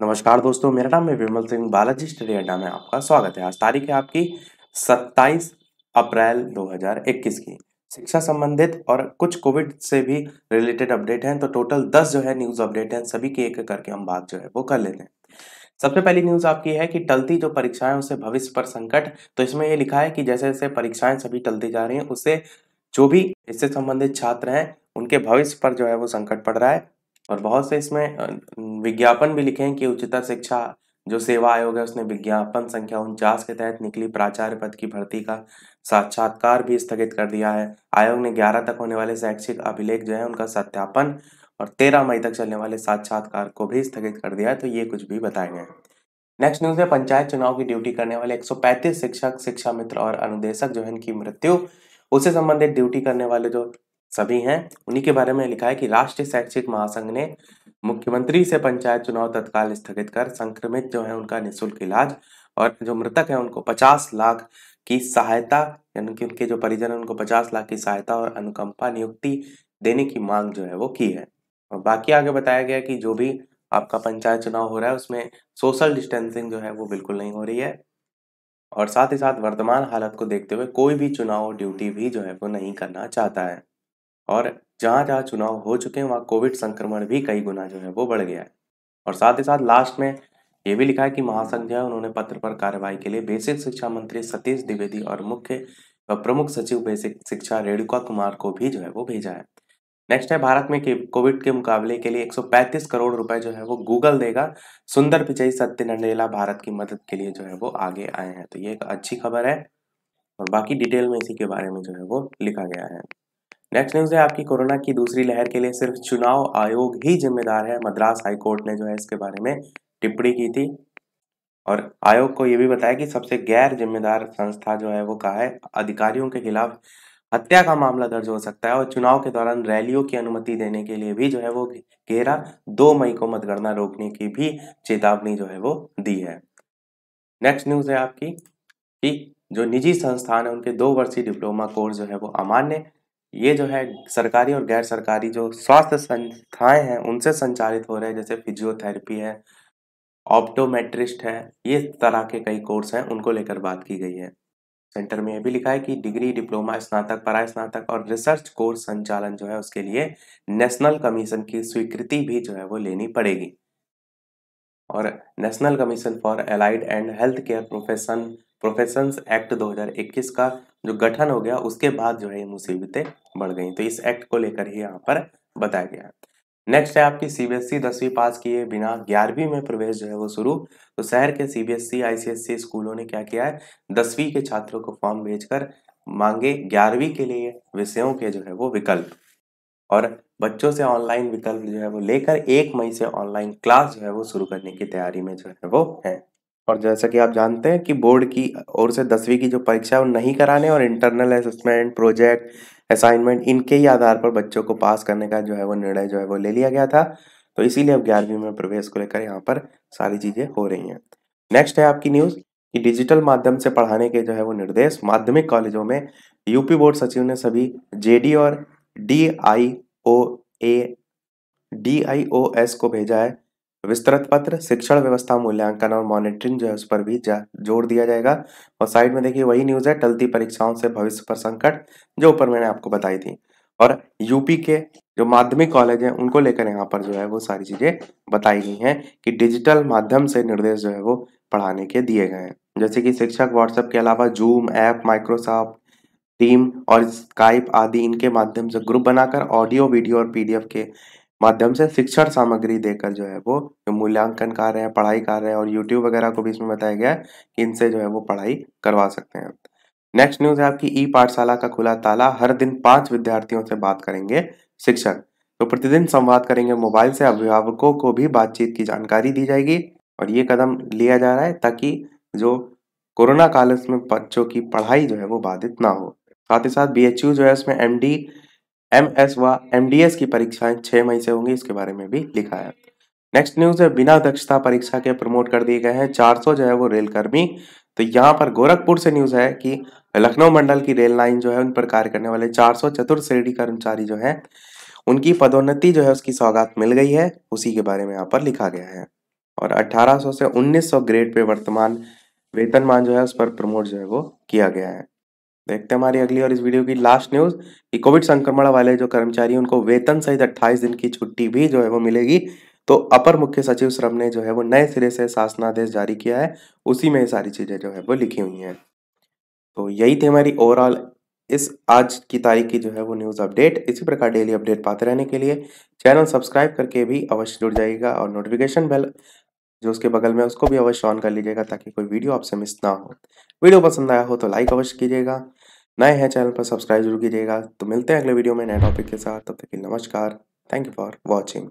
नमस्कार दोस्तों, मेरा नाम है विमल सिंह बालाजी स्टडी अड्डा में आपका स्वागत है। आज तारीख है आपकी 27 अप्रैल 2021 की। शिक्षा संबंधित और कुछ कोविड से भी रिलेटेड अपडेट हैं तो टोटल 10 जो है न्यूज़ अपडेट हैं, सभी के एक करके हम बात जो है वो कर लेते हैं। सबसे पहली न्यूज़ आपकी है कि टलती जो परीक्षाएँ उससे भविष्य पर संकट तो इसमें ये लिखा है कि जैसे जैसे परीक्षाएँ सभी टलती जा रही हैं उससे जो भी इससे संबंधित छात्र हैं, उनके भविष्य पर जो है वो संकट पड़ रहा है। और बहुत से इसमें विज्ञापन भी लिखे हैं कि उच्चतर शिक्षा जो सेवा आयोग है, उसने विज्ञापन संख्या उनचास के तहत निकली प्राचार्य पद की भर्ती का साक्षात्कार भी स्थगित कर दिया है। आयोग ने 11 तक होने वाले शैक्षिक अभिलेख जो है, उनका सत्यापन और 13 मई तक चलने वाले साक्षात्कार को भी स्थगित कर दिया है तो ये कुछ भी बताए गए नेक्स्ट न्यूज़ है, पंचायत चुनाव की ड्यूटी करने वाले 135 शिक्षक शिक्षा मित्र और अनुदेशक जो है, इनकी मृत्यु। उससे संबंधित ड्यूटी करने वाले जो सभी हैं। उन्हीं के बारे में लिखा है कि राष्ट्रीय शैक्षिक महासंघ ने मुख्यमंत्री से पंचायत चुनाव तत्काल स्थगित कर, संक्रमित जो है उनका निःशुल्क इलाज और जो मृतक है उनको 50 लाख की सहायता, यानी कि उनके जो परिजन है उनको 50 लाख की सहायता और अनुकंपा नियुक्ति देने की मांग जो है वो की है। और बाकी आगे बताया गया कि जो भी आपका पंचायत चुनाव हो रहा है, उसमें सोशल डिस्टेंसिंग जो है वो बिल्कुल नहीं हो रही है। और साथ ही साथ वर्तमान हालत को देखते हुए कोई भी चुनाव ड्यूटी भी जो है वो नहीं करना चाहता है। और जहाँ जहाँ चुनाव हो चुके हैं, वहाँ कोविड संक्रमण भी कई गुना जो है वो बढ़ गया है। और साथ ही साथ लास्ट में ये भी लिखा है कि महासंघ जो है उन्होंने पत्र पर कार्रवाई के लिए बेसिक शिक्षा मंत्री सतीश द्विवेदी और मुख्य व प्रमुख सचिव बेसिक शिक्षा रेणुका कुमार को भी जो है वो भेजा है। नेक्स्ट है, भारत में कोविड के मुकाबले के लिए 135 करोड़ रुपए जो है वो गूगल देगा। सुंदर पिचई सत्य नंडेला भारत की मदद के लिए जो है वो आगे आए हैं। तो ये एक अच्छी खबर है और बाकी डिटेल में इसी के बारे में जो है वो लिखा गया है। नेक्स्ट न्यूज़ है आपकी कोरोना की दूसरी लहर के लिए सिर्फ़ चुनाव आयोग ही जिम्मेदार है। मद्रास हाईकोर्ट ने जो है इसके बारे में टिप्पणी की थी। और आयोग को यह भी बताया कि सबसे गैर जिम्मेदार संस्था जो है वो कहा है? अधिकारियों के खिलाफ हत्या का मामला दर्ज हो सकता है और चुनाव के दौरान रैलियों की अनुमति देने के लिए भी जो है वो घेरा दो मई को मतगणना रोकने की भी चेतावनी जो है वो दी है। नेक्स्ट न्यूज़ है आपकी कि जो निजी संस्थान है उनके दो वर्षीय डिप्लोमा कोर्स जो है वो अमान्य ये जो है सरकारी और गैर सरकारी जो स्वास्थ्य संस्थाएँ हैं, उनसे संचालित हो रहे हैं, जैसे फिजियोथेरेपी है ऑप्टोमेट्रिस्ट है, ये तरह के कई कोर्स हैं, उनको लेकर बात की गई है। सेंटर में यह भी लिखा है कि डिग्री डिप्लोमा स्नातक, पराय स्नातक और रिसर्च कोर्स संचालन जो है, उसके लिए नेशनल कमीशन की स्वीकृति भी जो है, वो लेनी पड़ेगी। और national commission for allied and health care profession professions act 2021 का जो गठन हो गया, उसके बाद जो है ये मुसीबतें बढ़ गई। तो इस एक्ट को लेकर ही यहाँ पर बताया गया। नेक्स्ट है आपकी सीबीएसई दसवीं पास किए बिना ग्यारहवीं में प्रवेश जो है वो शुरू। तो शहर के सीबीएसई आईसीएससी स्कूलों ने क्या किया है? दसवीं के छात्रों को फॉर्म भेजकर मांगे ग्यारहवीं के लिए विषयों के जो है वो विकल्प। और बच्चों से ऑनलाइन विकल्प जो है वो लेकर एक मई से ऑनलाइन क्लास जो है वो शुरू करने की तैयारी में जो है वो है। और जैसा कि आप जानते हैं कि बोर्ड की ओर से दसवीं की जो परीक्षा है, वो नहीं कराने और इंटरनल असेसमेंट प्रोजेक्ट असाइनमेंट इनके ही आधार पर बच्चों को पास करने का जो है, वो निर्णय जो है, वो ले लिया गया था। तो इसीलिए अब ग्यारहवीं में प्रवेश को लेकर यहाँ पर सारी चीज़ें हो रही हैं। नेक्स्ट है आपकी न्यूज़ कि डिजिटल माध्यम से पढ़ाने के जो है, वो निर्देश माध्यमिक कॉलेजों में यूपी बोर्ड सचिव ने सभी जेडी और D I O A D I O S को भेजा है। विस्तृत पत्र, शिक्षण व्यवस्था मूल्यांकन और मॉनिटरिंग जो है उस पर भी ज़ोर दिया जाएगा। और साइड में देखिए, वही न्यूज़ है, टलती परीक्षाओं से भविष्य पर संकट, जो ऊपर मैंने आपको बताई थी। और यूपी के जो माध्यमिक कॉलेज हैं, उनको लेकर यहाँ पर जो है वो सारी चीज़ें बताई गई हैं कि डिजिटल माध्यम से निर्देश जो है वो पढ़ाने के दिए गए हैं। जैसे कि शिक्षक व्हाट्सएप के अलावा जूम ऐप माइक्रोसॉफ्ट टीम और स्काइप आदि इनके माध्यम से ग्रुप बनाकर ऑडियो वीडियो और पीडीएफ के माध्यम से शिक्षण सामग्री देकर जो है वो जो मूल्यांकन कार्य है, पढ़ाई कार्य है और यूट्यूब वगैरह को भी इसमें बताया गया है कि इनसे जो है वो पढ़ाई करवा सकते हैं। नेक्स्ट न्यूज़ है आपकी ई पाठशाला का खुला ताला। हर दिन पाँच विद्यार्थियों से बात करेंगे शिक्षक। तो प्रतिदिन संवाद करेंगे मोबाइल से। अभिभावकों को भी बातचीत की जानकारी दी जाएगी और ये कदम लिया जा रहा है ताकि जो कोरोना काल में बच्चों की पढ़ाई जो है वो बाधित ना हो। साथ ही साथ BHU जो है, उसमें एम एम एस व एम डी एस की परीक्षाएँ छह मई से होंगी, इसके बारे में भी लिखा है। नेक्स्ट न्यूज़ है, बिना दक्षता परीक्षा के प्रमोट कर दिए गए हैं 400 जो है वो रेल कर्मी तो यहाँ पर गोरखपुर से न्यूज़ है कि लखनऊ मंडल की रेल लाइन जो है, उन पर कार्य करने वाले 400 चतुर्थ श्रेणी कर्मचारी जो है, उनकी पदोन्नति जो है उसकी सौगात मिल गई है, उसी के बारे में यहाँ पर लिखा गया है। और 1800 से 1900 ग्रेड पे वर्तमान वेतनमान जो है, उस पर प्रमोट जो है वो किया गया है। देखते हैं हमारी अगली और इस वीडियो की लास्ट न्यूज़ कि कोविड संक्रमण वाले जो कर्मचारी उनको वेतन सहित 28 दिन की छुट्टी भी जो है वो मिलेगी। तो अपर मुख्य सचिव श्रम ने जो है वो नए सिरे से शासनादेश जारी किया है, उसी में ये सारी चीज़ें जो है वो लिखी हुई हैं। तो यही थी हमारी ओवरऑल इस आज की तारीख की जो है वो न्यूज़ अपडेट इसी प्रकार डेली अपडेट पाते रहने के लिए चैनल सब्सक्राइब करके भी अवश्य जुड़ जाइएगा और नोटिफिकेशन बेल जो उसके बगल में उसको भी अवश्य ऑन कर लीजिएगा ताकि कोई वीडियो आपसे मिस ना हो। वीडियो पसंद आया हो तो लाइक अवश्य कीजिएगा। नए हैं चैनल पर सब्सक्राइब ज़रूर कीजिएगा। तो मिलते हैं अगले वीडियो में नए टॉपिक के साथ। तब तक के नमस्कार। Thank you for watching